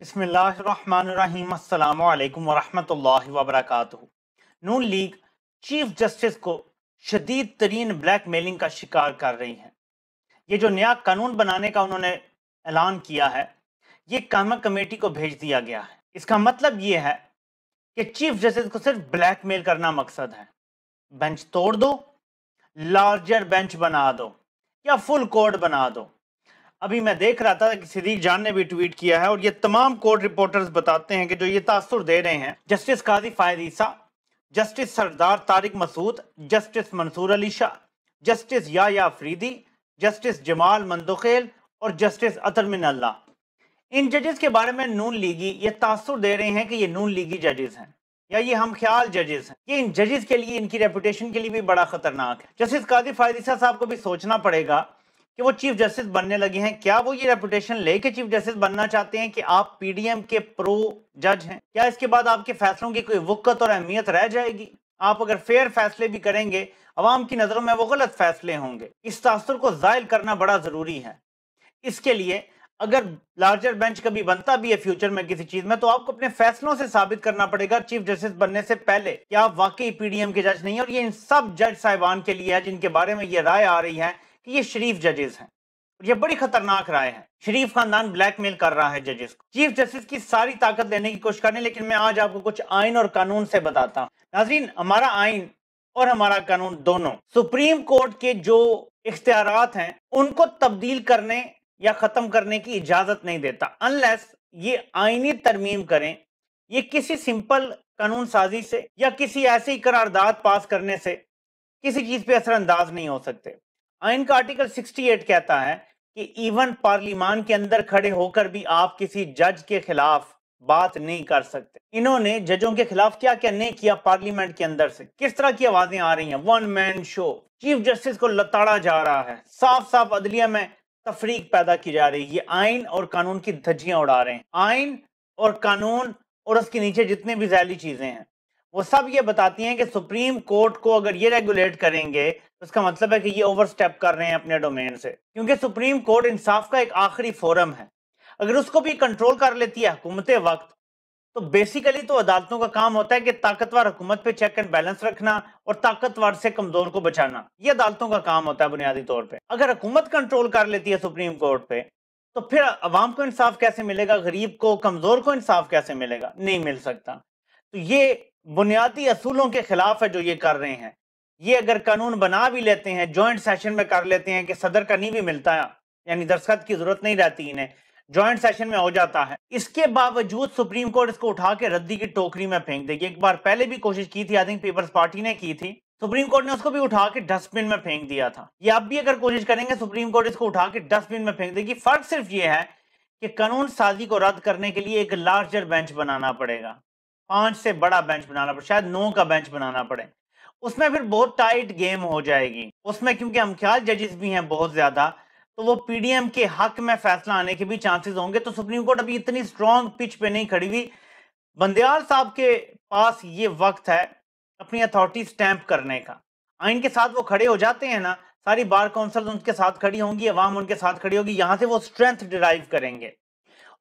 बिस्मिल्लाहिर्रहमानिर्रहीम। अस्सलाम वालेकुम वरहमतुल्लाहि नून लीग चीफ जस्टिस को शदीद तरीन ब्लैक मेलिंग का शिकार कर रही है। ये जो नया कानून बनाने का उन्होंने ऐलान किया है, ये कामा कमेटी को भेज दिया गया है। इसका मतलब ये है कि चीफ जस्टिस को सिर्फ़ ब्लैक मेल करना मकसद है। बेंच तोड़ दो, लार्जर बेंच बना दो या फुल कोर्ट बना दो। अभी मैं देख रहा था कि सिद्दीक जान ने भी ट्वीट किया है और ये तमाम कोर्ट रिपोर्टर्स बताते हैं कि जो ये तासुर दे रहे हैं, justice Qazi Faez Isa, justice Sardar Tariq Masood, justice Mansoor Ali Shah, justice या अफरीदी, जस्टिस जमाल मंदोखेल और जस्टिस अतर अल्लाह। इन जजेस के बारे में नून लीगी ये तासुर दे रहे हैं कि ये नून लीगी जजेस हैं, या ये हम ख्याल जजेस हैं। ये इन जजेस के लिए, इनकी रेपुटेशन के लिए भी बड़ा खतरनाक है। जस्टिस काजी फायदीसा साहब को भी सोचना पड़ेगा कि वो चीफ जस्टिस बनने लगे हैं। क्या वो ये रेपुटेशन लेके चीफ जस्टिस बनना चाहते हैं कि आप पीडीएम के प्रो जज हैं? क्या इसके बाद आपके फैसलों की कोई वक़्त और अहमियत रह जाएगी? आप अगर फेयर फैसले भी करेंगे अवाम की नज़रों में वो गलत फैसले होंगे। इस तासर को जायल करना बड़ा ज़रूरी है। इसके लिए अगर लार्जर बेंच कभी बनता भी है फ्यूचर में किसी चीज़ में तो आपको अपने फैसलों से साबित करना पड़ेगा चीफ जस्टिस बनने से पहले कि आप वाकई पीडीएम के जज नहीं है और ये इन सब जज साहिबान के लिए है जिनके बारे में ये राय आ रही है कि ये शरीफ जजेस हैं। ये बड़ी खतरनाक राय है। शरीफ खानदान ब्लैकमेल कर रहा है जजेस को। चीफ जस्टिस की सारी ताकत देने की कोशिश करने, लेकिन मैं आज आपको कुछ आइन और कानून से बताता हूँ। नाजरीन, हमारा आइन और हमारा कानून दोनों सुप्रीम कोर्ट के जो इख्तियार हैं, उनको तब्दील करने या खत्म करने की इजाज़त नहीं देता। अनलेस ये आइनी तरमीम करें, ये किसी सिंपल कानून साजी से या किसी ऐसी करारदाद पास करने से किसी चीज़ पे असरअंदाज नहीं हो सकते। आइन का आर्टिकल 68 कहता है कि इवन पार्लियामान के अंदर खड़े होकर भी आप किसी जज के खिलाफ बात नहीं कर सकते। इन्होंने जजों के खिलाफ क्या क्या नहीं किया पार्लियामेंट के अंदर से? किस तरह की आवाज़ें आ रही हैं? One man show. Chief justice को लताड़ा जा रहा है। साफ़ साफ़ अदलिया में तफरीक पैदा की जा रही है। ये आइन और कानून की धज्जियाँ उड़ा रहे हैं। आइन और कानून और उसके नीचे जितने भी जैली चीज़ें हैं। वो सब ये बताती हैं कि सुप्रीम कोर्ट को अगर ये रेगुलेट करेंगे तो इसका मतलब है कि ये ओवर स्टेप कर रहे हैं अपने डोमेन से। क्योंकि सुप्रीम कोर्ट इंसाफ का एक आखिरी फोरम है। अगर उसको भी कंट्रोल कर लेती है हुकूमत वक्त तो बेसिकली तो अदालतों का काम होता है कि ताकतवर हुकूमत पे चेक एंड बैलेंस रखना और ताकतवर से कमज़ोर को बचाना। ये अदालतों का काम होता है बुनियादी तौर पे। अगर हुकूमत कंट्रोल कर लेती है सुप्रीम कोर्ट पे तो फिर अवाम को इंसाफ कैसे मिलेगा? गरीब को, कमज़ोर को इंसाफ कैसे मिलेगा? नहीं मिल सकता। तो ये बुनियादी असूलों के खिलाफ है जो ये कर रहे हैं। ये अगर कानून बना भी लेते हैं जॉइंट सेशन में कर लेते हैं कि सदर का नहीं भी मिलता है यानी दस्तखत की ज़रूरत नहीं रहती इन्हें जॉइंट सेशन में हो जाता है। इसके बावजूद सुप्रीम कोर्ट इसको उठा के रद्दी की टोकरी में फेंक देगी एक बार पहले भी कोशिश की थी आई थिंक पीपल्स पार्टी ने की थी। सुप्रीम कोर्ट ने उसको भी उठा के डस्टबिन में फेंक दिया था। ये अब भी अगर कोशिश करेंगे, सुप्रीम कोर्ट इसको उठा के डस्टबिन में फेंक देगी। फ़र्क सिर्फ़ ये है कि कानून साजी को रद्द करने के लिए एक लार्जर बेंच बनाना पड़ेगा। पाँच से बड़ा बेंच बनाना पड़े, शायद नौ का बेंच बनाना पड़े। उसमें फिर बहुत टाइट गेम हो जाएगी। उसमें क्योंकि हम ख्याल जजेस भी हैं बहुत ज़्यादा तो वो पीडीएम के हक में फैसला आने के भी चांसेस होंगे तो सुप्रीम कोर्ट अभी इतनी स्ट्रॉन्ग पिच पे नहीं खड़ी हुई। बंदयाल साहब के पास ये वक्त है अपनी अथॉरिटी स्टैंप करने का। आइन के साथ वो खड़े हो जाते हैं ना, सारी बार काउंसिल उनके साथ खड़ी होंगी अवाम उनके साथ खड़ी होगी, यहाँ से वो स्ट्रेंथ डिराइव करेंगे।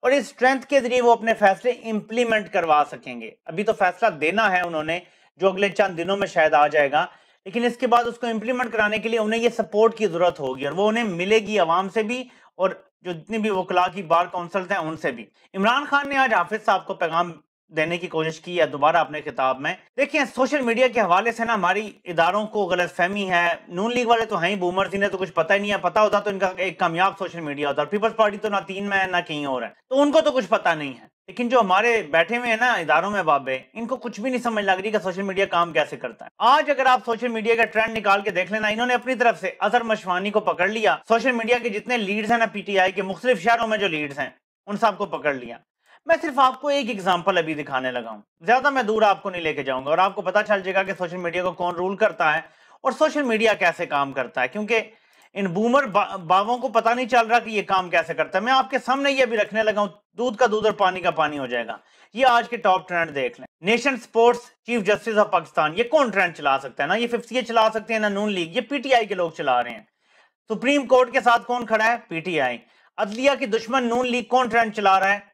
और इस स्ट्रेंथ के ज़रिए वो अपने फैसले इंप्लीमेंट करवा सकेंगे। अभी तो फैसला देना है उन्होंने, जो अगले चंद दिनों में शायद आ जाएगा, लेकिन इसके बाद उसको इंप्लीमेंट कराने के लिए उन्हें ये सपोर्ट की ज़रूरत होगी और वो उन्हें मिलेगी आवाम से भी और जो जितनी भी वकला की बार काउंसिल हैं उनसे भी। इमरान खान ने आज हाफिज साहब को पैगाम देने की कोशिश की है दोबारा अपने किताब में। देखिए, सोशल मीडिया के हवाले से ना हमारी इदारों को गलत फहमी है। नून लीग वाले तो हैं ही बूमर ने तो कुछ पता ही नहीं है। पता होता तो इनका एक कामयाब सोशल मीडिया होता है। पीपल्स पार्टी तो ना तीन में है, ना कहीं और है। तो उनको तो कुछ पता नहीं है। लेकिन जो हमारे बैठे हुए हैं ना इदारों में बाबे, इनको कुछ भी नहीं समझ लग रही कि सोशल मीडिया काम कैसे करता है। आज अगर आप सोशल मीडिया का ट्रेंड निकाल के देख लेना, इन्होंने अपनी तरफ़ से अजहर मशवानी को पकड़ लिया। सोशल मीडिया के जितने लीड्स हैं ना पीटीआई के, मुख्तलिफ़ शहरों में जो लीड्स हैं, उन सबको पकड़ लिया। मैं सिर्फ़ आपको एक एग्ज़ाम्पल अभी दिखाने लगा हूँ। ज़्यादा मैं दूर आपको नहीं लेके जाऊँगा और आपको पता चल जाएगा कि सोशल मीडिया को कौन रूल करता है और सोशल मीडिया कैसे काम करता है क्योंकि इन बूमर बा, को पता नहीं चल रहा कि ये काम कैसे करता है। मैं आपके सामने ये भी रखने लगा हूँ दूध का दूध और पानी का पानी हो जाएगा। ये आज के टॉप ट्रेंड देख लें। Nation sports chief justice of Pakistan ये कौन ट्रेंड चला सकता है ना? ये फिफ्थ चला सकते हैं ना नून लीग? ये पीटीआई के लोग चला रहे हैं। सुप्रीम कोर्ट के साथ कौन खड़ा है? पीटीआई अदलिया की दुश्मन नून लीग कौन ट्रेंड चला रहा है?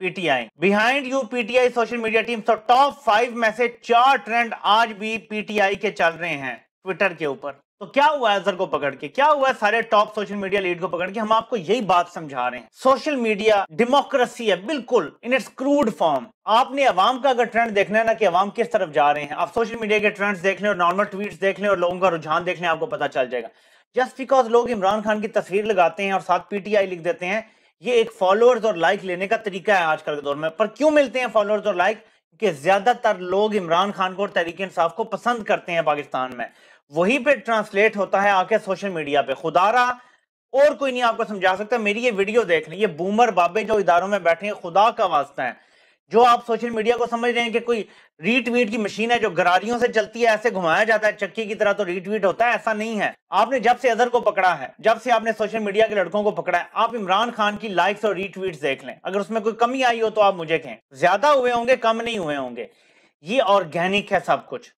PTI behind you PTI social media team तो टॉप फाइव में से चार ट्रेंड आज भी पीटीआई के चल रहे हैं ट्विटर के ऊपर। तो क्या हुआ अजहर को पकड़ के? क्या हुआ है सारे टॉप सोशल मीडिया लीड को पकड़ के? हम आपको यही बात समझा रहे हैं। सोशल मीडिया डेमोक्रेसी है, बिल्कुल इन इट्स क्रूड फॉर्म आपने अवाम का अगर ट्रेंड देखना है ना कि अवाम किस तरफ़ जा रहे हैं, आप सोशल मीडिया के ट्रेंड्स देख लें और नॉर्मल ट्वीट देख लें और लोगों का रुझान देख लें, आपको पता चल जाएगा। जस्ट बिकॉज़ लोग इमरान खान की तस्वीर लगाते हैं और साथ पीटीआई लिख देते हैं ये एक फॉलोअर्स और लाइक लेने का तरीका है आजकल के दौर में। पर क्यों मिलते हैं फॉलोअर्स और लाइक कि ज़्यादातर लोग इमरान खान को और तहरीक इंसाफ को पसंद करते हैं पाकिस्तान में। वही पे ट्रांसलेट होता है आके सोशल मीडिया पे। खुदारा, और कोई नहीं आपको समझा सकता। मेरी ये वीडियो देख लें। ये बूमर बाबे जो इदारों में बैठे हैं, खुदा का वास्ता है। जो आप सोशल मीडिया को समझ रहे हैं कि कोई रीट्वीट की मशीन है जो गरारियों से चलती है, ऐसे घुमाया जाता है, चक्की की तरह तो रीट्वीट होता है, ऐसा नहीं है। आपने जब से अदर को पकड़ा है, जब से आपने सोशल मीडिया के लड़कों को पकड़ा है, आप इमरान खान की लाइक्स और रीट्वीट देख लें। अगर उसमें कोई कमी आई हो तो आप मुझे कहें। ज़्यादा हुए होंगे, कम नहीं हुए होंगे। ये ऑर्गेनिक है सब कुछ।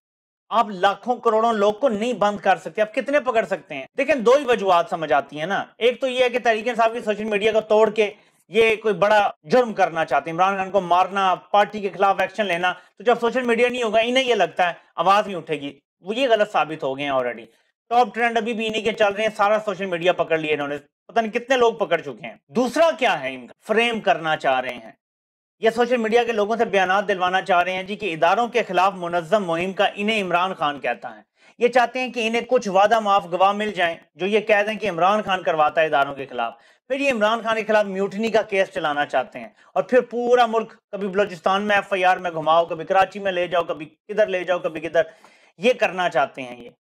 आप लाखों करोड़ों लोग को नहीं बंद कर सकते, आप कितने पकड़ सकते हैं? लेकिन दो ही वजुहत समझ आती है ना। एक तो ये है कि तरीके साहब की सोशल मीडिया को तोड़ के ये कोई बड़ा जुर्म करना चाहते हैं। इमरान खान को मारना, पार्टी के खिलाफ एक्शन लेना तो जब सोशल मीडिया नहीं होगा, इन्हें ये लगता है, आवाज़ नहीं उठेगी। वो ये गलत साबित हो गए हैं ऑलरेडी टॉप ट्रेंड अभी भी इन्हीं के चल रहे हैं, सारा सोशल मीडिया पकड़ लिए इन्होंने। पता नहीं कितने लोग पकड़ चुके हैं। दूसरा क्या है इनका? फ्रेम करना चाह रहे हैं। ये सोशल मीडिया के लोगों से बयान दिलवाना चाह रहे हैं जी कि इदारों के खिलाफ मुनजम मुहिम का इन्हें इमरान खान कहता है। ये चाहते हैं कि इन्हें कुछ वादा माफ़ गवाह मिल जाएँ, जो ये कह दें कि इमरान खान करवाता है इदारों के खिलाफ। फिर ये इमरान खान के खिलाफ म्यूटनी का केस चलाना चाहते हैं। और फिर पूरा मुल्क, कभी बलोचिस्तान में एफ़ आई आर में घुमाओ, कभी कराची में ले जाओ, कभी किधर ले जाओ, कभी किधर, ये करना चाहते हैं ये।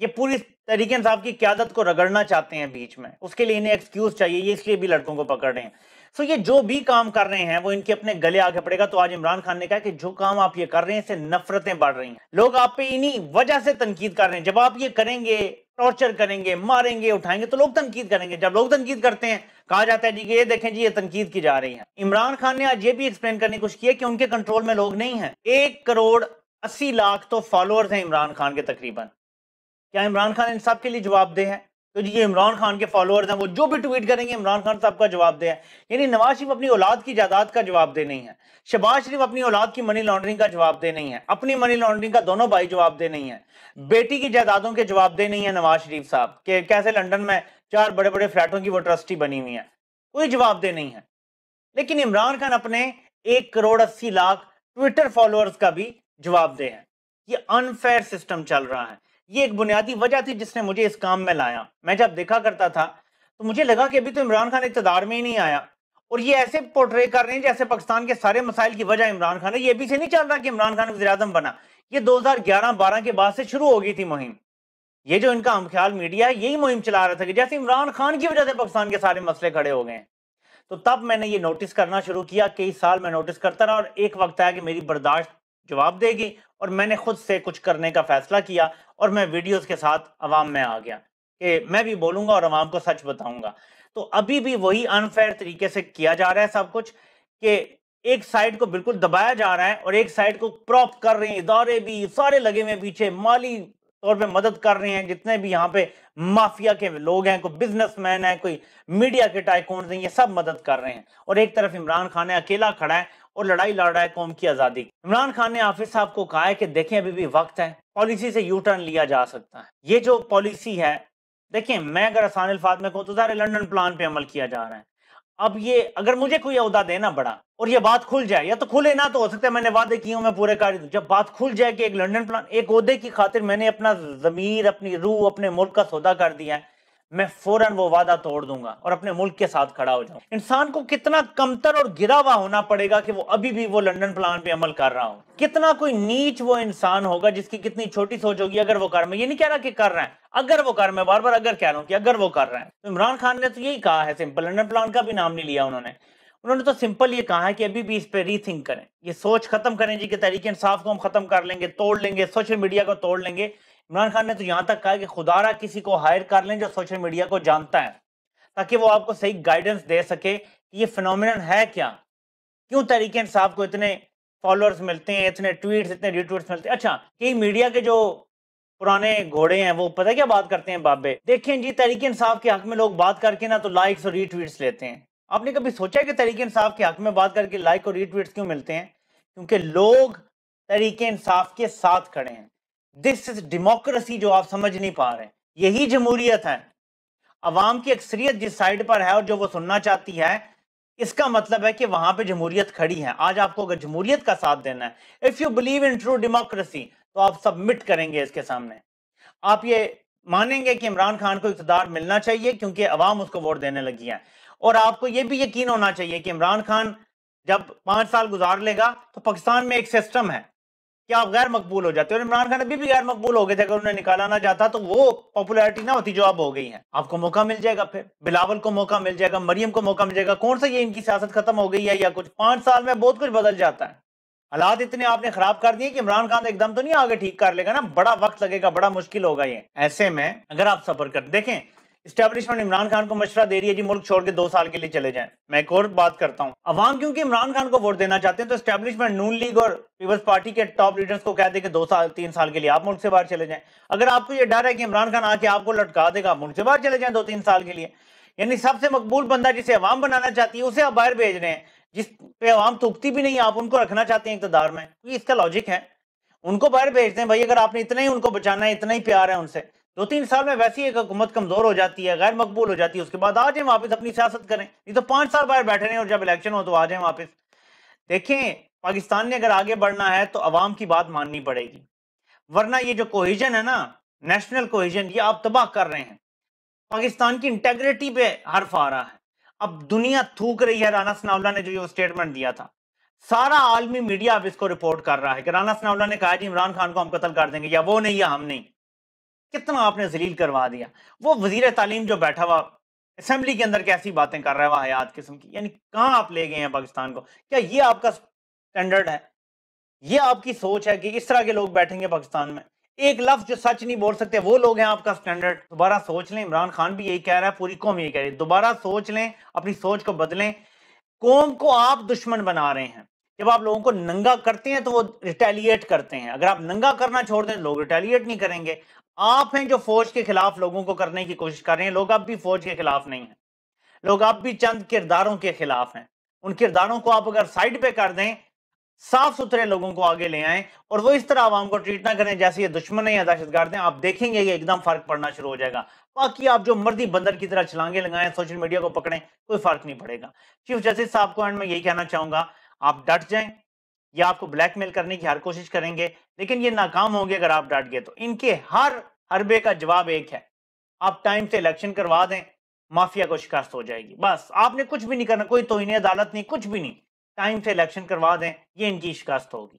ये पूरी तरीके साहब की क्यादत को रगड़ना चाहते हैं बीच में। उसके लिए इन्हें एक्सक्यूज चाहिए, ये इसलिए भी लड़कों को पकड़ रहे हैं। सो ये जो भी काम कर रहे हैं, वो इनके अपने गले आगे पड़ेगा। तो आज इमरान खान ने कहा कि जो काम आप ये कर रहे हैं, इससे नफरतें बढ़ रही हैं। लोग आप पे इन्हीं वजह से तनकीद कर रहे हैं। जब आप ये करेंगे टॉर्चर करेंगे, मारेंगे, उठाएँगे तो लोग तनकीद करेंगे। जब लोग तनकीद करते हैं, कहा जाता है जी ये देखें जी, ये तनकीद की जा रही है। इमरान खान ने आज ये भी एक्सप्लेन करने की कोशिश की है कि उनके कंट्रोल में लोग नहीं है। एक करोड़ अस्सी लाख तो फॉलोअर्स हैं इमरान खान के तकरीबन। क्या इमरान खान इन सब के लिए जवाब दे हैं? तो ये इमरान खान के फॉलोअर्स हैं, वो जो भी ट्वीट करेंगे, इमरान खान साहब का जवाब दे यानी नवाज़ शरीफ अपनी औलाद की जायदाद का जवाब दे नहीं है। शबाज शरीफ अपनी औलाद की मनी लॉन्ड्रिंग का जवाब दे नहीं है। अपनी मनी लॉन्ड्रिंग का दोनों भाई जवाब दे नहीं है। बेटी की जायदादों के जवाब दे नहीं है नवाज़ शरीफ साहब। के कैसे लंडन में चार बड़े बड़े फ्लैटों की वो ट्रस्टी बनी हुई है। कोई जवाब दे नहीं है। लेकिन इमरान खान अपने एक करोड़ अस्सी लाख ट्विटर फॉलोअर्स का भी जवाब दे है। ये अनफेयर सिस्टम चल रहा है। ये एक बुनियादी वजह थी जिसने मुझे इस काम में लाया। मैं जब देखा करता था तो मुझे लगा कि अभी तो इमरान खान इकतदार में ही नहीं आया। और ये ऐसे पोर्ट्रे कर रहे हैं जैसे पाकिस्तान के सारे मसाइल की वजह इमरान खान है। ये भी से नहीं चल रहा कि इमरान खान वजी बना। ये 2011-12 के बाद से शुरू हो गई थी मुहिम। ये जो इनका हम ख्याल मीडिया है, यही मुहिम चला रहा था कि जैसे इमरान खान की वजह से पाकिस्तान के सारे मसले खड़े हो गए तो तब मैंने ये नोटिस करना शुरू किया, कई साल मैं नोटिस करता रहा और एक वक्त आया कि मेरी बर्दाश्त जवाब देगी और मैंने खुद से कुछ करने का फैसला किया और मैं वीडियोस के साथ अवाम में आ गया कि मैं भी बोलूँगा और अवाम को सच बताऊँगा। तो अभी भी वही अनफेयर तरीके से किया जा रहा है सब कुछ कि एक साइड को बिल्कुल दबाया जा रहा है और एक साइड को प्रॉप कर रहे हैं। इदारे भी, सारे लगे हुए पीछे, माली तौर पे मदद कर रहे हैं, जितने भी यहाँ पे माफिया के लोग हैं, कोई बिजनेसमैन है, कोई मीडिया के टाइकोन हैं, ये सब मदद कर रहे हैं। और एक तरफ़ इमरान खान है, अकेला खड़ा है और लड़ाई लड़ रहा है कौम की आज़ादी। इमरान खान ने हाफिज साहब को कहा है कि देखें, अभी भी वक्त है पॉलिसी से यू टर्न लिया जा सकता है। ये जो पॉलिसी है, देखें, मैं अगर आसान अल्फाज में कहूँ तो सारे लंडन प्लान पे अमल किया जा रहा है। अब ये, अगर मुझे कोई अहदा देना बड़ा और ये बात खुल जाए, या तो खुले ना तो हो सकता है मैंने वादे किए मैं पूरे कार्य दूँ। जब बात खुल जाए कि एक लंडन प्लान एक अहदे की खातिर मैंने अपना जमीर, अपनी रूह, अपने मुल्क का सौदा कर दिया है मैं फ़ौरन वो वादा तोड़ दूँगा और अपने मुल्क के साथ खड़ा हो जाऊँ। इंसान को कितना कमतर और गिरा हुआ होना पड़ेगा कि वो अभी भी वो लंदन प्लान पे अमल कर रहा हो। कितना कोई नीच वो इंसान होगा जिसकी कितनी छोटी सोच होगी, अगर वो कर, मैं ये नहीं कह रहा कि कर रहा है। अगर वो कर, मैं बार बार अगर कह रहा हूँ कि अगर वो कर रहा है। तो इमरान खान ने तो यही कहा है सिंपल लंदन प्लान का भी नाम नहीं लिया उन्होंने। उन्होंने तो सिंपल ये कहा है कि अभी भी इस पे रीथिंक करें। ये सोच खत्म करें जी के तरीके इंसाफ को हम खत्म कर लेंगे, तोड़ लेंगे, सोशल मीडिया को तोड़ लेंगे। इमरान खान ने तो यहाँ तक कहा कि खुदारा किसी को हायर कर लें जो सोशल मीडिया को जानता है, ताकि वो आपको सही गाइडेंस दे सके कि ये फिनोमिन है क्या। क्यों तरीके इंसाफ को इतने फॉलोअर्स मिलते हैं, इतने ट्वीट्स इतने रिट्वीट्स मिलते हैं? अच्छा कई मीडिया के जो पुराने घोड़े हैं, वो पता क्या बात करते हैं बाबे? देखें जी, तरीके इंसाफ के हक में लोग बात करके ना तो लाइक्स और रीट्वीट्स लेते हैं। आपने कभी सोचा कि तरीके इंसाफ के हक में बात करके लाइक और रीट्वीट क्यों मिलते हैं? क्योंकि लोग तरीके इंसाफ के साथ खड़े हैं। दिस इज़ डेमोक्रेसी जो आप समझ नहीं पा रहे यही जमहूरियत है। अवाम की अक्सरियत जिस साइड पर है और जो वो सुनना चाहती है, इसका मतलब है कि वहाँ पे जमहूरियत खड़ी है। आज आपको अगर जमहूरियत का साथ देना है if you believe in true democracy तो आप सबमिट करेंगे इसके सामने। आप ये मानेंगे कि इमरान खान को इकतदार मिलना चाहिए क्योंकि अवाम उसको वोट देने लगी है। और आपको ये भी यकीन होना चाहिए कि इमरान खान जब पाँच साल गुजार लेगा तो पाकिस्तान में एक सिस्टम है। कि आप गैर मकबूल हो जाते हैं। इमरान खान अभी भी गैर मकबूल हो गए थे अगर उन्हें निकाला ना जाता तो वो पॉपुलैरिटी ना होती जो अब हो गई है। आपको मौका मिल जाएगा फिर। बिलावल को मौका मिल जाएगा, मरियम को मौका मिल जाएगा। कौन सा ये इनकी सियासत खत्म हो गई है या कुछ? पाँच साल में बहुत कुछ बदल जाता है। हालात इतने आपने खराब कर दिए कि इमरान खान एकदम तो नहीं आगे ठीक कर लेगा ना? बड़ा वक्त लगेगा, बड़ा मुश्किल होगा ये। ऐसे में अगर आप सफ़र कर, देखें स्टैब्लिशमेंट इमरान खान को मशरा दे रही है जी मुल्क छोड़ के दो साल के लिए चले जाएँ। मैं एक और बात करता हूँ। अवाम क्योंकि इमरान खान को वोट देना चाहते हैं तो स्टैब्लिशमेंट नून लीग और पीपल्स पार्टी के टॉप लीडर्स को कह दे कि दो साल, तीन साल के लिए आप मुल्क से बाहर चले जाएँ। अगर आपको ये डर है कि इमरान खान आके आपको लटका देगा मुल्क से बाहर चले जाएँ दो, तीन साल के लिए। यानी सबसे मकबूल बंदा जिसे अवाम बनाना चाहती है, उसे आप बाहर भेज रहे हैं। जिस पे अवाम तुकती भी नहीं, आप उनको रखना चाहते हैं इकतदार में। इसका लॉजिक है। उनको बाहर भेजते हैं भाई, अगर आपने इतना ही उनको बचाना है, इतना ही प्यार है उनसे दो तीन साल में वैसी एक हुकूमत कमज़ोर हो जाती है, गैर मकबूल हो जाती है, उसके बाद आ जाए वापस अपनी सियासत करें। नहीं तो पाँच साल बाहर बैठे रहे और जब इलेक्शन हो तो आ जाए वापस। देखें, पाकिस्तान ने अगर आगे बढ़ना है तो अवाम की बात माननी पड़ेगी। वरना ये जो कोहिजन है ना, नेशनल कोहिजन, ये आप तबाह कर रहे हैं। पाकिस्तान की इंटेग्रिटी पे हर्फ आ रहा है। अब दुनिया थूक रही है राना सनाउल्ला ने जो ये स्टेटमेंट दिया था। सारा आलमी मीडिया अब इसको रिपोर्ट कर रहा है कि राना सनाउल्ला ने कहा जी इमरान खान को हम कत्ल कर देंगे, या वो नहीं या हम नहीं। कितना आपने जलील करवा दिया? वो वज़ीर तालीम जो बैठा हुआ असेंबली के अंदर कैसी बातें कर रहा है वह हयात किस्म की, यानी कहाँ आप ले गए हैं पाकिस्तान को? क्या ये आपका स्टैंडर्ड है? ये आपकी सोच है कि इस तरह के लोग बैठेंगे पाकिस्तान में? एक लफ्ज जो सच नहीं बोल सकते, वो लोग हैं आपका स्टैंडर्ड। दोबारा सोच लें, इमरान खान भी यही कह रहा है, पूरी कौम यही कह रही है। दोबारा सोच लें, अपनी सोच को बदलें। कौम को आप दुश्मन बना रहे हैं। जब आप लोगों को नंगा करते हैं तो वो रिटेलिएट करते हैं। अगर आप नंगा करना छोड़ दें, लोग रिटेलिएट नहीं करेंगे। आप हैं जो फौज के खिलाफ लोगों को करने की कोशिश कर रहे हैं। लोग अब भी फौज के खिलाफ नहीं है। लोग अब भी चंद किरदारों के खिलाफ हैं। उन किरदारों को आप अगर साइड पे कर दें साफ़ सुथरे लोगों को आगे ले आए और वो इस तरह आवाम को ट्रीट ना करें जैसे ये दुश्मन है या दहशतगर्द हैं, आप देखेंगे ये एकदम फ़र्क पड़ना शुरू हो जाएगा। बाकी आप जो मर्दी बंदर की तरह छलांगे लगाएँ, सोशल मीडिया को पकड़ें, कोई फ़र्क नहीं पड़ेगा। चीफ जस्टिस साहब को एंड में यही कहना चाहूँगा आप डट जाएँ, या आपको ब्लैकमेल करने की हर कोशिश करेंगे, लेकिन ये नाकाम होंगे अगर आप डट गए तो। इनके हर हरबे का जवाब एक है, आप टाइम से इलेक्शन करवा दें, माफिया को शिकस्त हो जाएगी। बस, आपने कुछ भी नहीं करना, कोई तो अदालत नहीं, कुछ भी नहीं। टाइम से इलेक्शन करवा दें, ये इनकी शिकस्त होगी,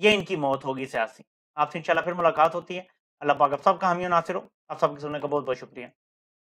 ये इनकी मौत होगी सियासी। आपसे इंशाल्लाह फिर मुलाकात होती है। अल्लाह पाक आप सबका हामी नासिर हो। आप सबके सुनने का बहुत बहुत शुक्रिया।